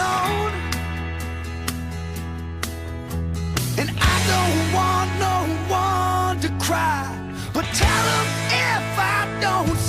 unknown. And I don't want no one to cry, but tell them if I don't.